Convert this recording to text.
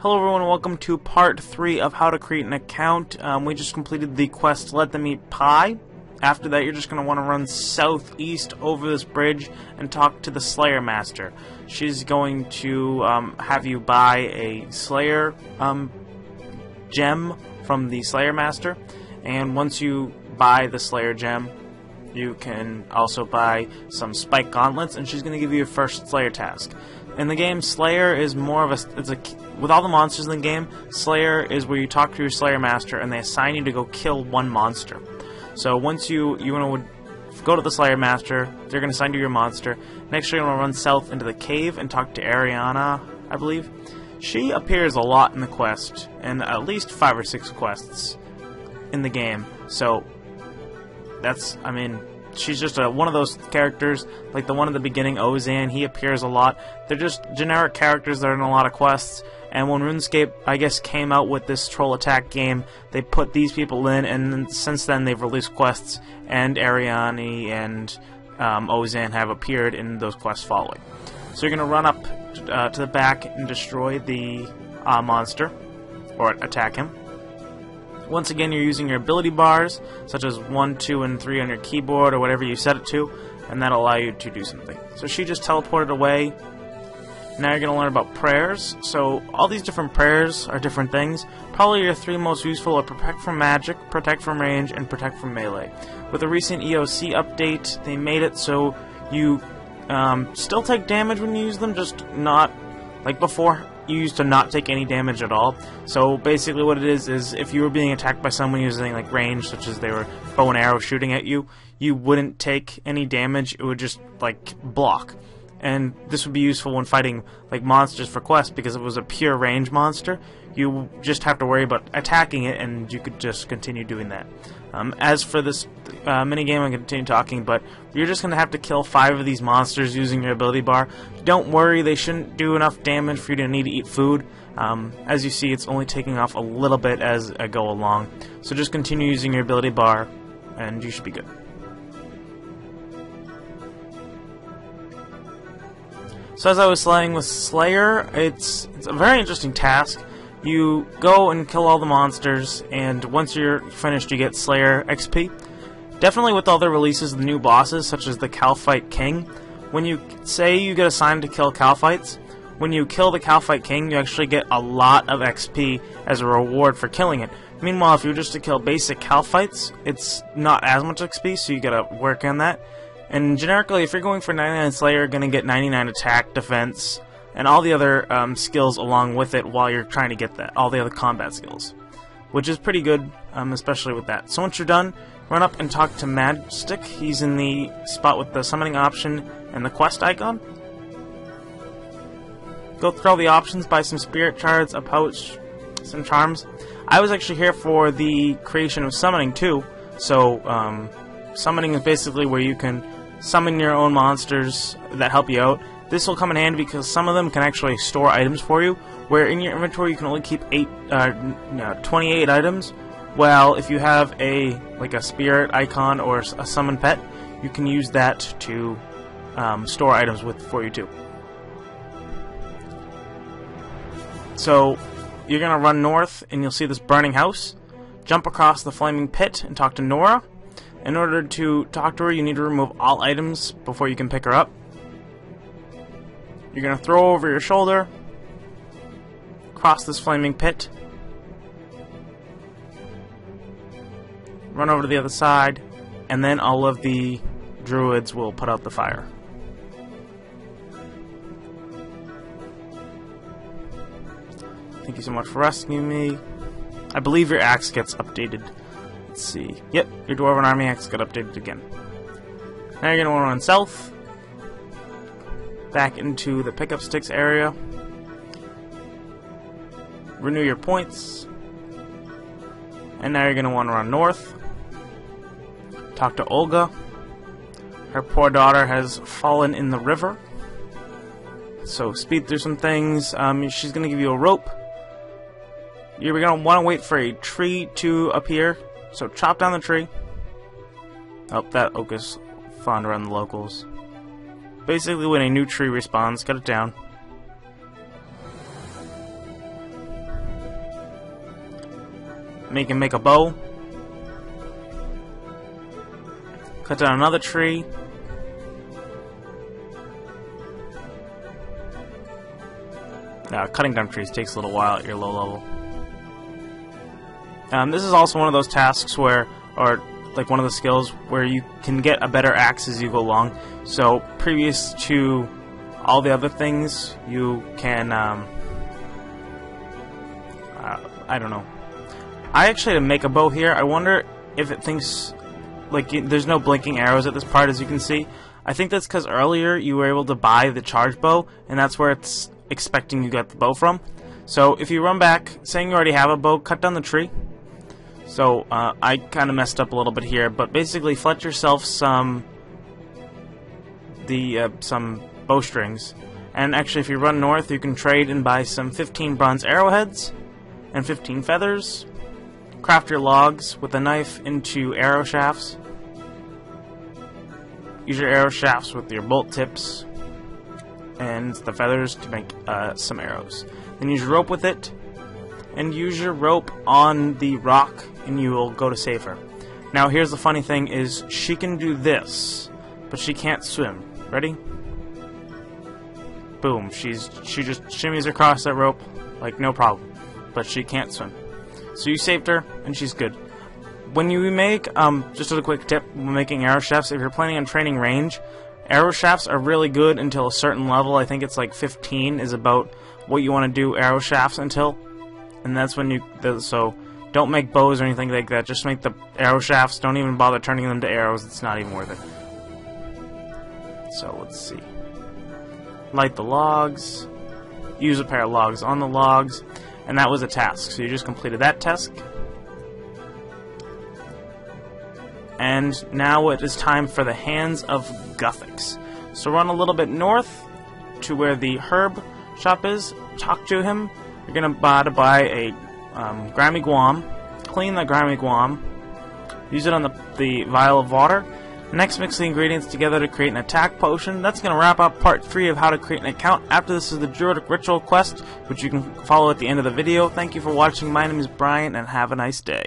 Hello everyone, welcome to part 3 of how to create an account. Um, we just completed the quest Let Them Eat Pie. After that, you're just going to want to run southeast over this bridge and talk to the Slayer Master. She's going to um, have you buy a Slayer um, gem from the Slayer Master, and once you buy the Slayer gem, you can also buy some spike gauntlets, and she's going to give you your first Slayer task. In the game, Slayer is more of a it's a with all the monsters in the game. Slayer is where you talk to your Slayer master, and they assign you to go kill one monster. So once you you want to go to the Slayer master, they're going to assign you your monster. Next, you're going to run south into the cave and talk to Ariane, I believe. She appears a lot in the quest, in at least five or six quests in the game. So that's, I mean, she's just a, one of those characters, like the one at the beginning, Ozan. He appears a lot. They're just generic characters that are in a lot of quests. And when RuneScape, I guess, came out with this troll attack game, they put these people in, and since then they've released quests, and Ariane and um, Ozan have appeared in those quests following. So you're going to run up uh, to the back and destroy the uh, monster, or attack him. Once again, you're using your ability bars, such as 1, 2, and 3 on your keyboard, or whatever you set it to, and that'll allow you to do something. So she just teleported away. Now you're going to learn about prayers. So all these different prayers are different things. Probably your three most useful are Protect from Magic, Protect from Range, and Protect from Melee. With a recent EOC update, they made it so you um, still take damage when you use them, just not like before used to not take any damage at all. So basically what it is, is if you were being attacked by someone using like range, such as they were bow and arrow shooting at you, you wouldn't take any damage, it would just like block. And this would be useful when fighting like monsters for quests because it was a pure range monster, you just have to worry about attacking it and you could just continue doing that. Um, as for this uh, minigame, I'm going to continue talking, but you're just going to have to kill five of these monsters using your ability bar. Don't worry, they shouldn't do enough damage for you to need to eat food. Um, as you see, it's only taking off a little bit as I go along. So just continue using your ability bar, and you should be good. So as I was saying with Slayer, it's, it's a very interesting task you go and kill all the monsters, and once you're finished, you get Slayer XP. Definitely with other releases, the new bosses, such as the Kalphite King, when you say you get assigned to kill Kalphites, when you kill the Kalphite King, you actually get a lot of XP as a reward for killing it. Meanwhile, if you're just to kill basic Kalphites, it's not as much XP, so you gotta work on that. And generically, if you're going for 99 Slayer, you're gonna get 99 attack, defense, and all the other um, skills along with it while you're trying to get that, all the other combat skills, which is pretty good, um, especially with that. So once you're done, run up and talk to Madstick. He's in the spot with the summoning option and the quest icon. Go through all the options, buy some spirit shards, a pouch, some charms. I was actually here for the creation of summoning too. So um, summoning is basically where you can summon your own monsters that help you out this will come in handy because some of them can actually store items for you, where in your inventory you can only keep eight, uh, no, 28 items. Well, if you have a like a spirit icon or a summon pet, you can use that to um, store items with for you too. So you're gonna run north, and you'll see this burning house. Jump across the flaming pit and talk to Nora. In order to talk to her, you need to remove all items before you can pick her up. You're going to throw over your shoulder, cross this flaming pit, run over to the other side, and then all of the druids will put out the fire. Thank you so much for rescuing me. I believe your axe gets updated. Let's see. Yep, your Dwarven Army axe got updated again. Now you're going to want to run south, back into the Pikkupstix area. Renew your points. And now you're going to want to run north. Talk to Olga. Her poor daughter has fallen in the river. So speed through some things. Um, she's going to give you a rope. You're going to want to wait for a tree to appear. So chop down the tree. Oh, that oak is fond around the locals. Basically, when a new tree respawns, cut it down. make him make a bow. Cut down another tree. Now, cutting down trees takes a little while at your low level. Um, this is also one of those tasks where, or like one of the skills where you can get a better axe as you go along. So previous to all the other things, you can, um, uh, I don't know. I actually had to make a bow here. I wonder if it thinks, like, there's no blinking arrows at this part, as you can see. I think that's because earlier you were able to buy the charge bow, and that's where it's expecting you get the bow from. So if you run back, saying you already have a bow, cut down the tree. So uh, I kind of messed up a little bit here, but basically fletch yourself some the uh, some bowstrings. And actually, if you run north, you can trade and buy some 15 bronze arrowheads and 15 feathers. Craft your logs with a knife into arrow shafts. Use your arrow shafts with your bolt tips and the feathers to make uh, some arrows. Then use your rope with it, and use your rope on the rock, and you will go to save her. Now, here's the funny thing: is she can do this, but she can't swim. Ready? Boom! She's she just shimmies across that rope like no problem, but she can't swim. So you saved her, and she's good. When you make, um, just as a quick tip, when making arrow shafts, if you're planning on training range, Arrow shafts are really good until a certain level. I think it's like 15 is about what you want to do arrow shafts until, and that's when you. So don't make bows or anything like that. Just make the arrow shafts. Don't even bother turning them to arrows. It's not even worth it. So let's see. Light the logs. Use a pair of logs on the logs, and that was a task. So you just completed that task. And now it is time for the Hands of Guthix. So run a little bit north to where the herb shop is. Talk to him. You're gonna buy to buy a um, Guam. Clean the Grimy Guam. Use it on the, the vial of water. Next, mix the ingredients together to create an attack potion. That's going to wrap up part 3 of how to create an account. After this is the Druidic Ritual quest, which you can follow at the end of the video. Thank you for watching. My name is Brian, and have a nice day.